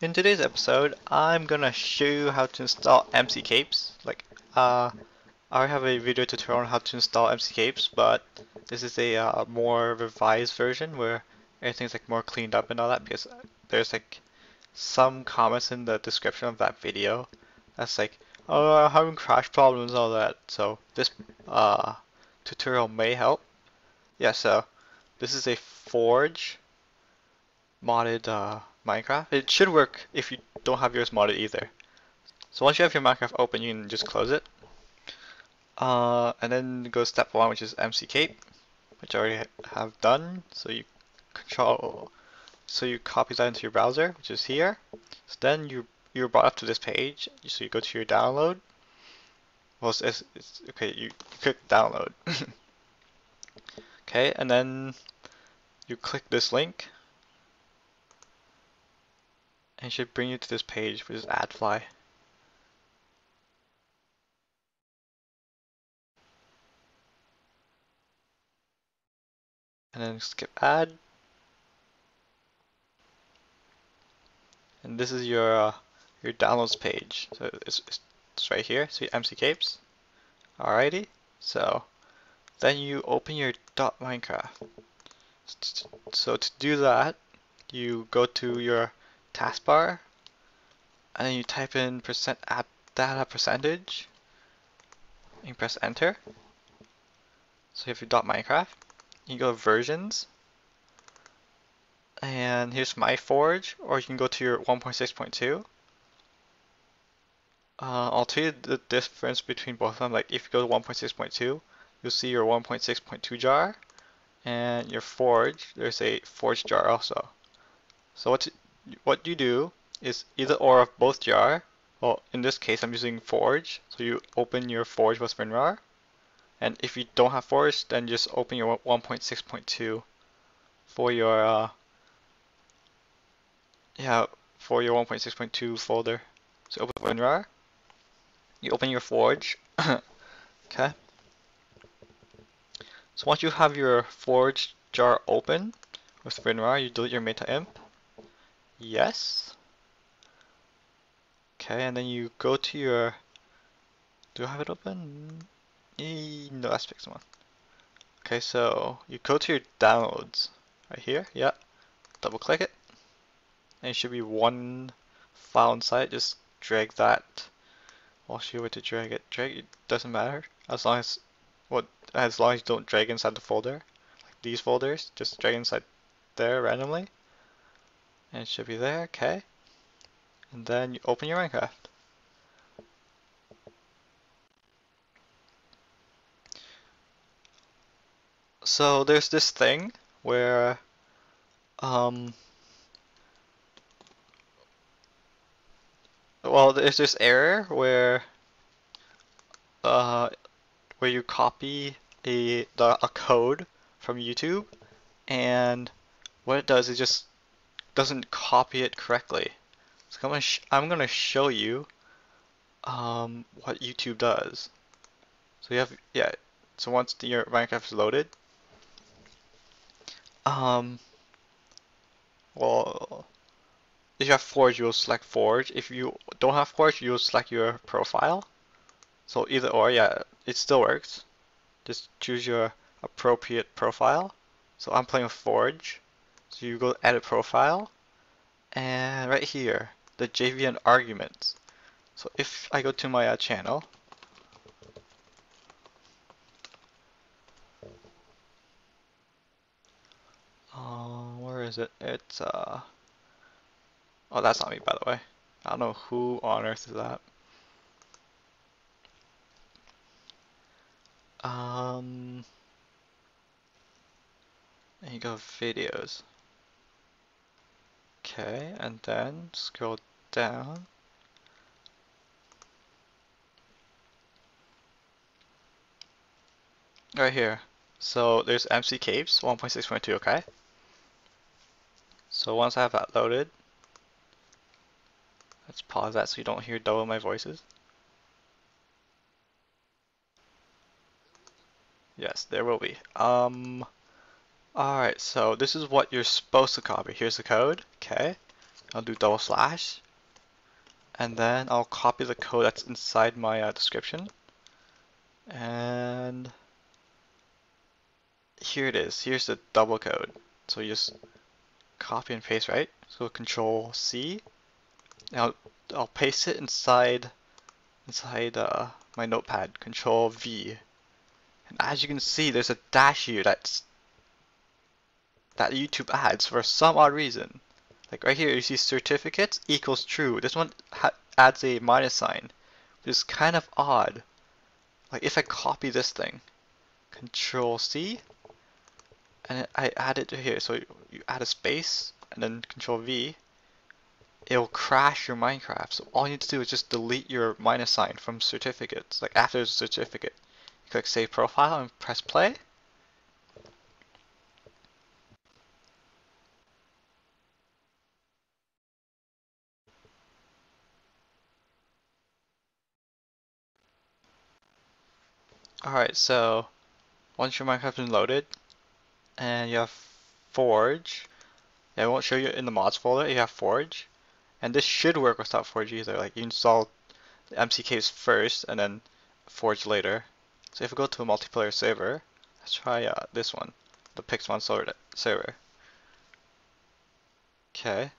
In today's episode, I'm gonna show you how to install MC Capes. Like, uh, I have a video tutorial on how to install MC Capes, but this is a uh, more revised version where everything's like more cleaned up and all that because there's like some comments in the description of that video that's like, oh, I'm having crash problems and all that. So this uh, tutorial may help. Yeah, so this is a Forge modded uh, Minecraft. It should work if you don't have yours modded either. So once you have your Minecraft open, you can just close it. Uh, and then go step one, which is MC Cape, which I already have done. So you control, so you copy that into your browser, which is here. So then you you're brought up to this page. So you go to your download. Well, it's, it's, it's okay. You click download. okay, and then you click this link and should bring you to this page, which is AdFly. And then skip ad. And this is your uh, your downloads page. So it's, it's right here. So MC Capes. Alrighty. So then you open your .minecraft. So to do that, you go to your taskbar and then you type in percent app data percentage and press enter. So if you dot .minecraft. You go versions and here's my forge or you can go to your 1.6.2 uh, I'll tell you the difference between both of them like if you go to 1.6.2 you'll see your 1.6.2 jar and your forge there's a forge jar also so what what you do is either or of both jar. Well, in this case, I'm using Forge. So you open your Forge with WinRAR. And if you don't have Forge, then just open your 1.6.2 for your, uh, yeah, for your 1.6.2 folder. So open WinRAR. You open your Forge. okay. So once you have your Forge jar open with WinRAR, you delete your META-INF yes. Okay, and then you go to your, do I have it open? No, that's one. Okay, so you go to your downloads right here, yeah. Double click it. And it should be one file inside, just drag that. Show you where to drag it. Drag it doesn't matter as long as what as long as you don't drag inside the folder. Like these folders, just drag inside there randomly and it should be there, okay. And then you open your Minecraft. So there's this thing where um well there's this error where uh where you copy a the, a code from YouTube and what it does is just doesn't copy it correctly. So I'm gonna, I'm gonna show you um, what YouTube does. So you have, yeah, so once the, your Minecraft is loaded, um, well, if you have Forge, you'll select Forge. If you don't have Forge, you'll select your profile. So either or, yeah, it still works. Just choose your appropriate profile. So I'm playing with Forge. So you go edit profile and right here the JVM arguments. So if I go to my uh, channel uh, where is it? It's uh oh that's not me by the way. I don't know who on earth is that. Um and you go videos. Okay, and then scroll down. Right here. So there's MC Capes 1.6.2, okay? So once I have that loaded, let's pause that so you don't hear double my voices. Yes, there will be. Um, Alright, so this is what you're supposed to copy. Here's the code, okay? I'll do double slash and then I'll copy the code that's inside my uh, description. And here it is. Here's the double code. So you just copy and paste right? So control C. Now I'll paste it inside inside uh, my notepad. Control V. And as you can see there's a dash here that's that YouTube adds for some odd reason like right here, you see certificates equals true. This one adds a minus sign, which is kind of odd. Like if I copy this thing, Control C, and I add it to here. So you add a space and then Control V, it'll crash your Minecraft. So all you need to do is just delete your minus sign from certificates. Like after the certificate, you click Save Profile and press play. Alright, so once your Minecraft has been loaded and you have Forge, it won't show you in the mods folder, you have Forge. And this should work without Forge either, like you install the MCKs first and then Forge later. So if we go to a multiplayer server, let's try uh, this one, the Pixelmon server. Okay.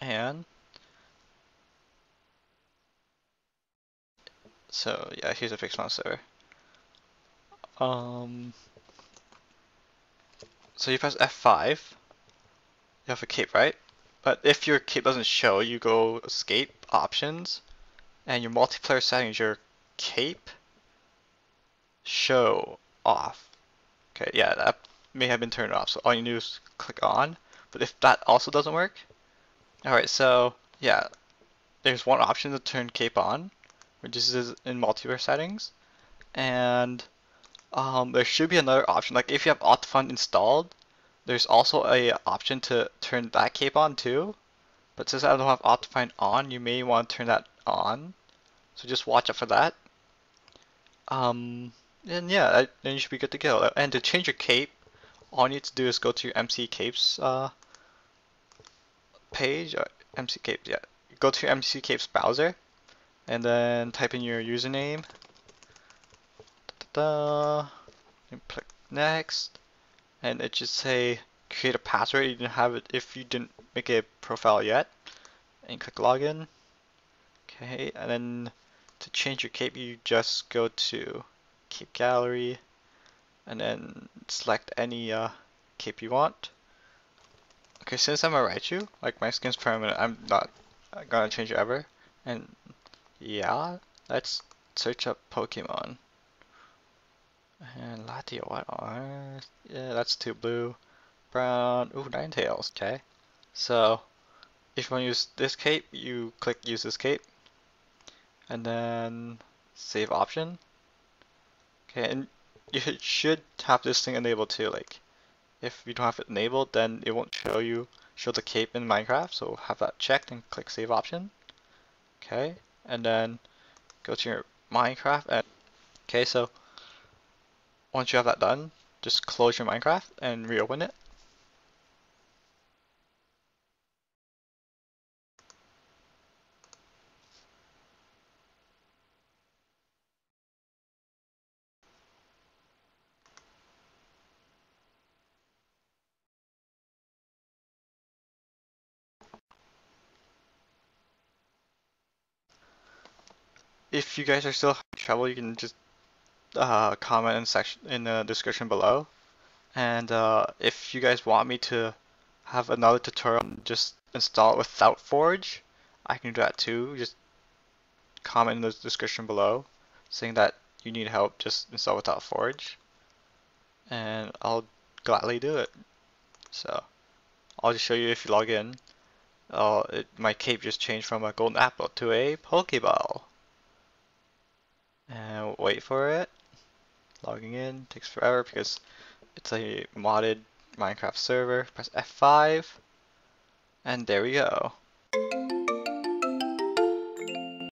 And So yeah, here's a fixed monster. Um, so you press F5, you have a cape, right? But if your cape doesn't show, you go escape, options, and your multiplayer settings, your cape, show off. Okay, yeah, that may have been turned off. So all you do is click on. But if that also doesn't work, alright, so yeah, there's one option to turn cape on which is in multiplayer settings. And um, there should be another option, like if you have Optifine installed, there's also a option to turn that cape on too. But since I don't have Optifine on, you may want to turn that on. So just watch out for that. Um, and yeah, then you should be good to go. And to change your cape, all you need to do is go to your MC Capes uh, page, or MC Capes, yeah. Go to your MC Capes browser, and then type in your username. Da, da, da. click next, and it should say create a password. You didn't have it if you didn't make a profile yet, and click login. Okay, and then to change your cape, you just go to cape gallery, and then select any uh, cape you want. Okay, since I'm a Raichu, like my skin's permanent, I'm not gonna change it ever. And yeah, let's search up Pokemon. And Latios, what are... Yeah, that's too blue. Brown, ooh, Ninetales. okay. So, if you want to use this cape, you click use this cape. And then save option. Okay, and you should have this thing enabled too, like, if you don't have it enabled, then it won't show you, show the cape in Minecraft, so have that checked and click save option. Okay, and then go to your Minecraft and okay so once you have that done just close your Minecraft and reopen it if you guys are still having trouble, you can just uh, comment in section in the description below. And uh, if you guys want me to have another tutorial just install it without Forge, I can do that too. Just comment in the description below saying that you need help just install without Forge. And I'll gladly do it. So I'll just show you if you log in. Uh, it, my cape just changed from a golden apple to a pokeball and wait for it. Logging in takes forever because it's a modded Minecraft server. Press F5 and there we go.